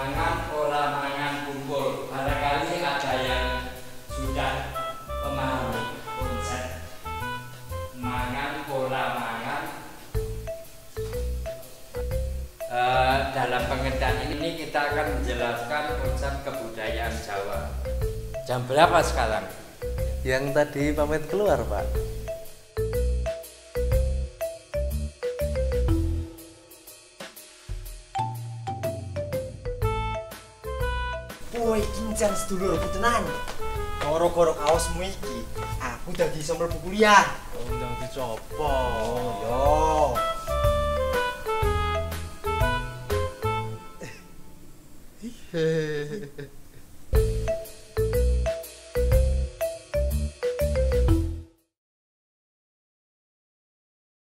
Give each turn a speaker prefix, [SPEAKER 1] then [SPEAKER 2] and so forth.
[SPEAKER 1] mangan pola mangan kumpul. Barangkali ada yang sudah memahami konsep mangan pola mangan. E, dalam pengertian ini kita akan menjelaskan konsep kebudayaan Jawa. Jam berapa sekarang?
[SPEAKER 2] Yang tadi pamit keluar pak.
[SPEAKER 3] Kowe kincan sedulur putenan. Gara-gara kaosmu iki, aku udah bisa mlebu kuliah.
[SPEAKER 2] Undang dicopo. Oh,
[SPEAKER 3] yo.
[SPEAKER 2] Hehehe.